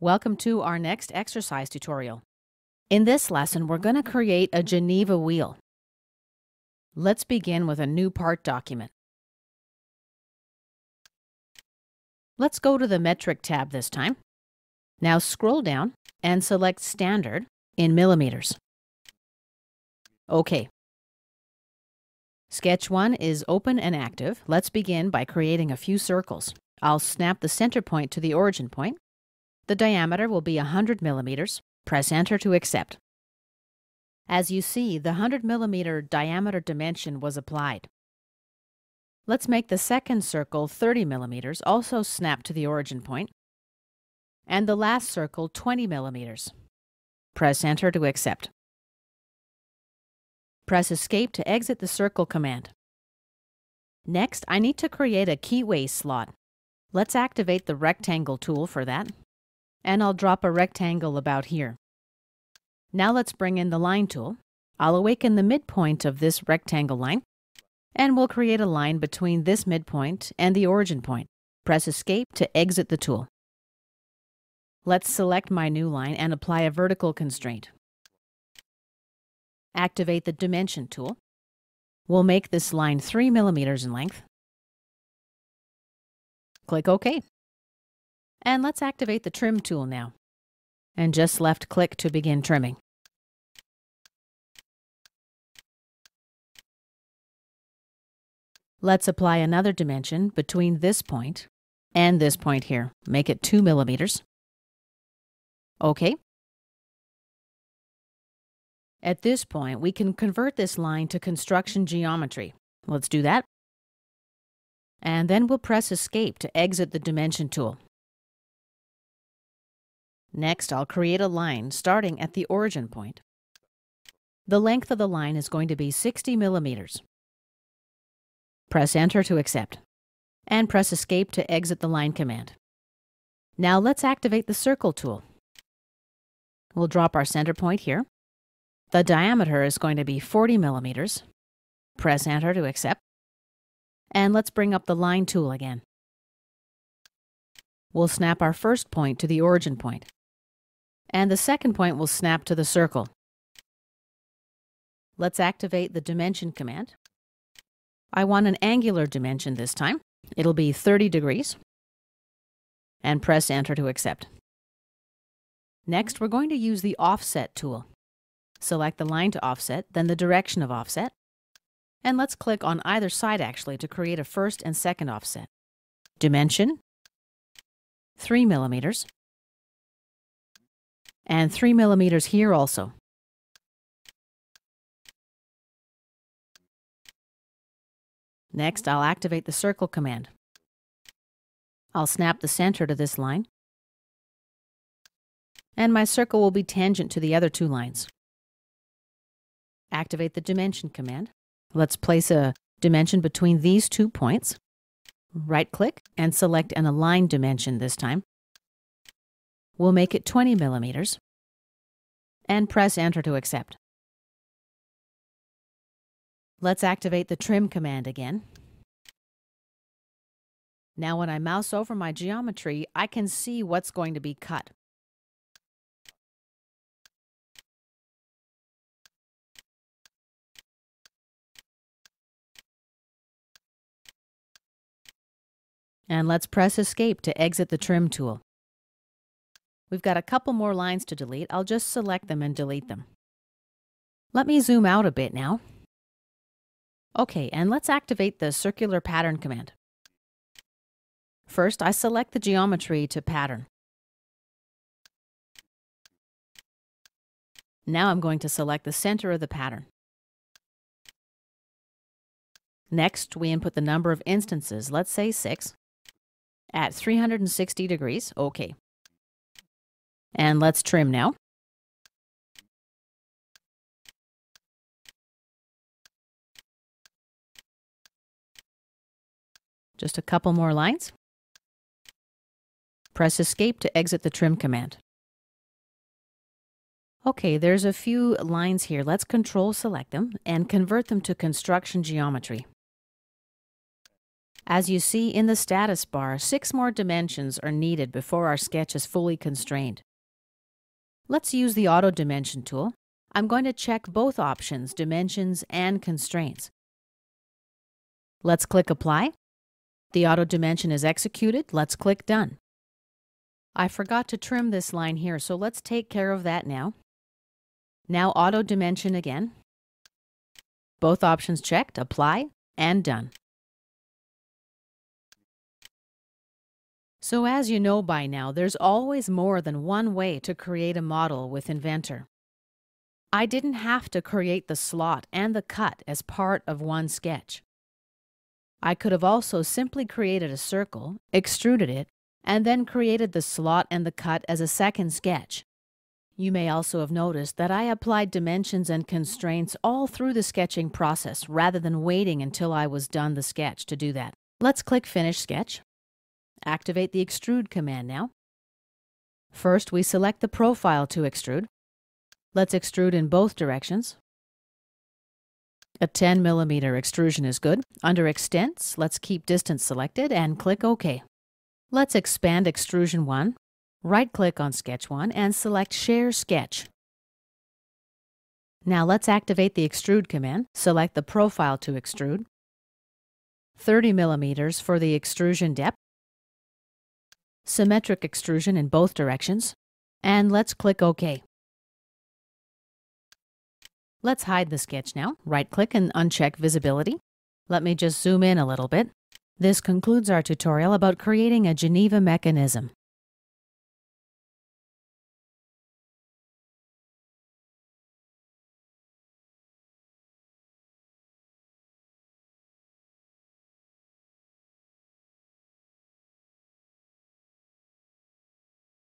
Welcome to our next exercise tutorial. In this lesson, we're going to create a Geneva wheel. Let's begin with a new part document. Let's go to the Metric tab this time. Now scroll down and select Standard in millimeters. OK. Sketch 1 is open and active. Let's begin by creating a few circles. I'll snap the center point to the origin point the diameter will be 100 millimeters. Press Enter to accept. As you see, the 100 millimeter diameter dimension was applied. Let's make the second circle 30 millimeters, also snap to the origin point, and the last circle 20 millimeters. Press Enter to accept. Press Escape to exit the circle command. Next, I need to create a keyway slot. Let's activate the rectangle tool for that and I'll drop a rectangle about here. Now let's bring in the line tool. I'll awaken the midpoint of this rectangle line, and we'll create a line between this midpoint and the origin point. Press Escape to exit the tool. Let's select my new line and apply a vertical constraint. Activate the Dimension tool. We'll make this line 3 millimeters in length. Click OK. And let's activate the Trim tool now. And just left click to begin trimming. Let's apply another dimension between this point and this point here. Make it 2 millimeters. OK. At this point, we can convert this line to construction geometry. Let's do that. And then we'll press Escape to exit the Dimension tool. Next, I'll create a line starting at the origin point. The length of the line is going to be 60 millimeters. Press Enter to accept, and press Escape to exit the line command. Now let's activate the Circle tool. We'll drop our center point here. The diameter is going to be 40 millimeters. Press Enter to accept. And let's bring up the Line tool again. We'll snap our first point to the origin point and the second point will snap to the circle. Let's activate the dimension command. I want an angular dimension this time. It'll be 30 degrees. And press Enter to accept. Next, we're going to use the Offset tool. Select the line to offset, then the direction of offset. And let's click on either side actually to create a first and second offset. Dimension, 3 millimeters and 3 millimeters here also. Next, I'll activate the circle command. I'll snap the center to this line, and my circle will be tangent to the other two lines. Activate the dimension command. Let's place a dimension between these two points. Right-click and select an align dimension this time. We'll make it 20 millimeters and press Enter to accept. Let's activate the Trim command again. Now when I mouse over my geometry, I can see what's going to be cut. And let's press Escape to exit the Trim tool. We've got a couple more lines to delete. I'll just select them and delete them. Let me zoom out a bit now. Okay, and let's activate the Circular Pattern command. First, I select the geometry to pattern. Now I'm going to select the center of the pattern. Next, we input the number of instances, let's say 6, at 360 degrees, OK. And let's trim now. Just a couple more lines. Press Escape to exit the trim command. Okay, there's a few lines here. Let's Control select them and convert them to construction geometry. As you see in the status bar, six more dimensions are needed before our sketch is fully constrained. Let's use the Auto Dimension tool. I'm going to check both options, dimensions and constraints. Let's click Apply. The auto dimension is executed. Let's click Done. I forgot to trim this line here, so let's take care of that now. Now auto dimension again. Both options checked, apply, and done. So as you know by now, there's always more than one way to create a model with Inventor. I didn't have to create the slot and the cut as part of one sketch. I could have also simply created a circle, extruded it, and then created the slot and the cut as a second sketch. You may also have noticed that I applied dimensions and constraints all through the sketching process rather than waiting until I was done the sketch to do that. Let's click Finish Sketch. Activate the Extrude command now. First, we select the profile to extrude. Let's extrude in both directions. A 10 millimeter extrusion is good. Under Extents, let's keep distance selected and click OK. Let's expand extrusion 1. Right-click on sketch 1 and select Share Sketch. Now let's activate the Extrude command. Select the profile to extrude. 30 millimeters for the extrusion depth. Symmetric extrusion in both directions. And let's click OK. Let's hide the sketch now. Right-click and uncheck visibility. Let me just zoom in a little bit. This concludes our tutorial about creating a Geneva mechanism.